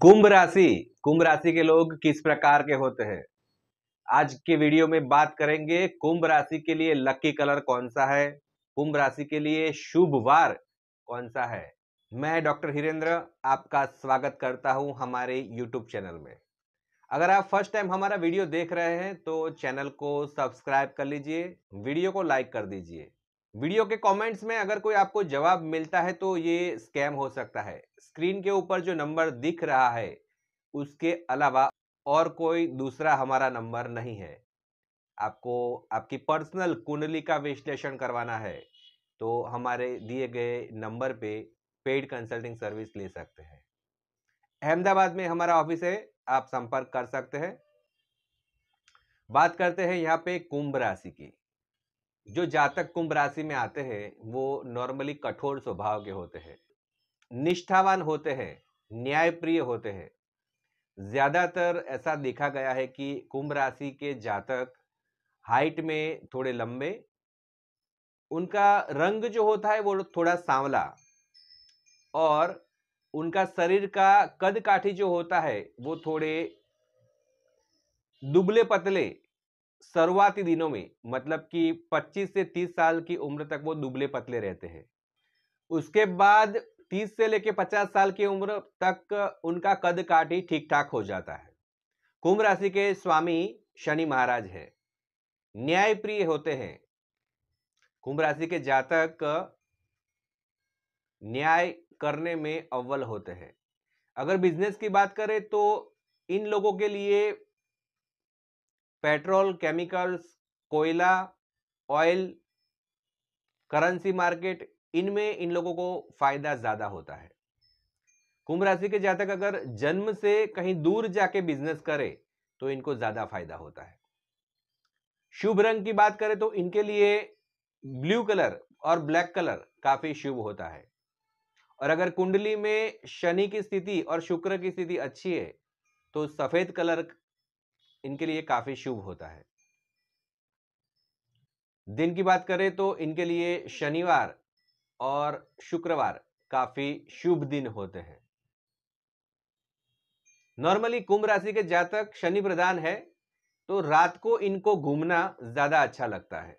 कुंभ राशि कुंभ राशि के लोग किस प्रकार के होते हैं? आज के वीडियो में बात करेंगे कुंभ राशि के लिए लकी कलर कौन सा है? कुंभ राशि के लिए शुभ वार कौन सा है? मैं डॉक्टर हिरेंद्र आपका स्वागत करता हूँ हमारे यूट्यूब चैनल में। अगर आप फ़र्स्ट टाइम हमारा वीडियो देख रहे हैं तो चैनल को सब्सक्राइब कर लीजिए, वीडियो को लाइक कर दीजिए। वीडियो के कमेंट्स में अगर कोई आपको जवाब मिलता है तो ये स्कैम हो सकता है। स्क्रीन के ऊपर जो नंबर दिख रहा है, उसके अलावा और कोई दूसरा हमारा नंबर नहीं है। आपको, आपकी पर्सनल कुंडली का विश्लेषण करवाना है तो हमारे दिए गए नंबर पे पेड कंसल्टिंग सर्विस ले सकते हैं। अहमदाबाद में हमारा ऑफ़िस है, आप संपर्क कर सकते हैं। बात करते हैं यहाँ पे कुंभ राशि की। जो जातक कुंभ राशि में आते हैं, वो नॉर्मली कठोर स्वभाव के होते हैं। निष्ठावान होते हैं, न्यायप्रिय होते हैं। ज़्यादातर ऐसा देखा गया है कि कुंभ राशि के जातक हाइट में थोड़े लंबे, उनका रंग जो होता है वो थोड़ा सांवला और उनका शरीर का कद काठी जो होता है, वो थोड़े दुबले पतले शुरुआती दिनों में मतलब कि 25 से 30 साल की उम्र तक वो दुबले पतले रहते हैं। उसके बाद 30 से लेके 50 साल की उम्र तक उनका कद काठी ठीक ठाक हो जाता है। कुंभ राशि के स्वामी शनि महाराज है, न्यायप्रिय होते हैं। कुंभ राशि के जातक न्याय करने में अव्वल होते हैं। अगर बिज़नेस की बात करें तो इन लोगों के लिए पेट्रोल, केमिकल्स, कोयला, ऑयल, करेंसी मार्केट, इनमें इन लोगों को फ़ायदा ज़्यादा होता है। कुंभ राशि के जातक अगर जन्म से कहीं दूर जाके बिज़नेस करे तो इनको ज़्यादा फ़ायदा होता है। शुभ रंग की बात करें तो इनके लिए ब्लू कलर और ब्लैक कलर काफ़ी शुभ होता है। और अगर कुंडली में शनि की स्थिति और शुक्र की स्थिति अच्छी है तो सफ़ेद कलर इनके लिए काफ़ी शुभ होता है। दिन की बात करें तो इनके लिए शनिवार और शुक्रवार काफ़ी शुभ दिन होते हैं। नॉर्मली कुंभ राशि के जातक शनि प्रधान है तो रात को इनको घूमना ज़्यादा अच्छा लगता है।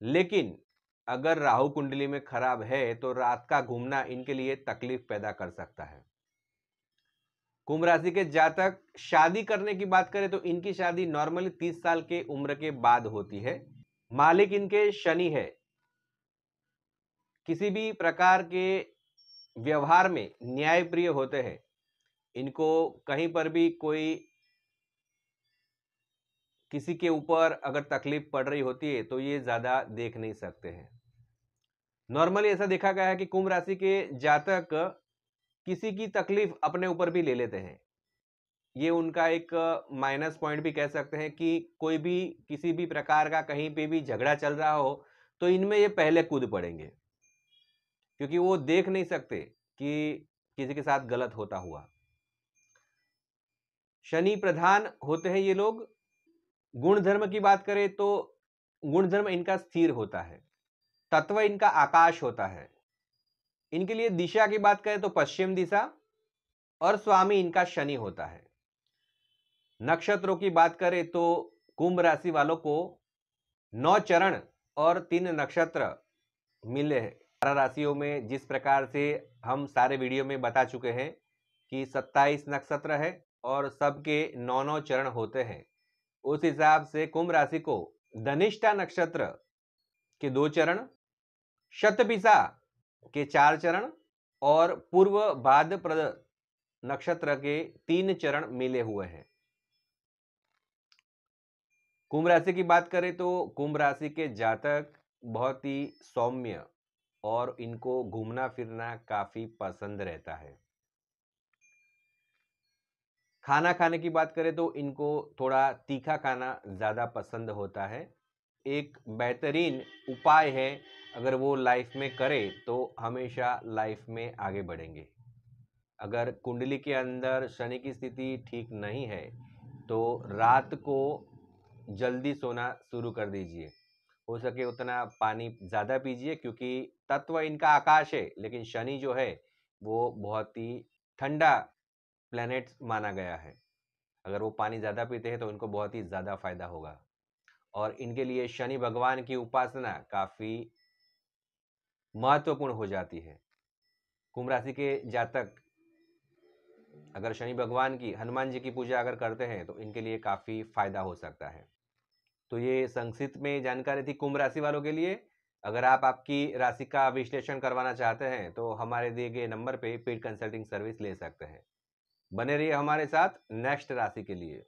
लेकिन अगर राहु कुंडली में खराब है तो रात का घूमना इनके लिए तकलीफ़ पैदा कर सकता है। कुंभ राशि के जातक शादी करने की बात करें तो इनकी शादी नॉर्मली तीस साल के उम्र के बाद होती है। मालिक इनके शनि है। किसी भी प्रकार के व्यवहार में न्यायप्रिय होते हैं। इनको कहीं पर भी कोई किसी के ऊपर अगर तकलीफ़ पड़ रही होती है तो ये ज़्यादा देख नहीं सकते हैं। नॉर्मली ऐसा देखा गया है कि कुंभ राशि के जातक किसी की तकलीफ़ अपने ऊपर भी ले लेते हैं। ये उनका एक माइनस पॉइंट भी कह सकते हैं कि कोई भी किसी भी प्रकार का कहीं पे भी झगड़ा चल रहा हो तो इनमें ये पहले कूद पड़ेंगे। क्योंकि वो देख नहीं सकते कि किसी के साथ गलत होता हुआ। शनि प्रधान होते हैं ये लोग। गुण धर्म की बात करें तो गुण धर्म इनका स्थिर होता है। तत्व इनका आकाश होता है। इनके लिए दिशा की बात करें तो पश्चिम दिशा और स्वामी इनका शनि होता है। नक्षत्रों की बात करें तो कुंभ राशि वालों को नौ चरण और तीन नक्षत्र मिले हैं। राशियों में जिस प्रकार से हम सारे वीडियो में बता चुके हैं कि सत्ताईस नक्षत्र है और सबके नौ नौ चरण होते हैं। उस हिसाब से कुंभ राशि को धनिष्ठा नक्षत्र के दो चरण, शतपिसा के चार चरण और पूर्व भाद्रपद नक्षत्र के तीन चरण मिले हुए हैं। कुंभ राशि की बात करें तो कुंभ राशि के जातक बहुत ही सौम्य और इनको घूमना फिरना काफ़ी पसंद रहता है। खाना खाने की बात करें तो इनको थोड़ा तीखा खाना ज़्यादा पसंद होता है। एक बेहतरीन उपाय है अगर वो लाइफ में करे तो हमेशा लाइफ में आगे बढ़ेंगे। अगर कुंडली के अंदर शनि की स्थिति ठीक नहीं है तो रात को जल्दी सोना शुरू कर दीजिए। हो सके उतना पानी ज़्यादा पीजिए, क्योंकि तत्व इनका आकाश है, लेकिन शनि जो है, वो बहुत ही ठंडा प्लैनेट्स माना गया है। अगर वो पानी ज़्यादा पीते हैं तो इनको बहुत ही ज़्यादा फ़ायदा होगा। और इनके लिए शनि भगवान की उपासना काफ़ी महत्वपूर्ण हो जाती है। कुंभ राशि के जातक अगर शनि भगवान की, हनुमान जी की पूजा अगर करते हैं तो इनके लिए काफ़ी फ़ायदा हो सकता है। तो ये संक्षिप्त में जानकारी थी कुंभ राशि वालों के लिए। अगर आप आपकी राशि का विश्लेषण करवाना चाहते हैं तो हमारे दिए गए नंबर पे पेड कंसल्टिंग सर्विस ले सकते हैं। बने रहिए हमारे साथ नेक्स्ट राशि के लिए।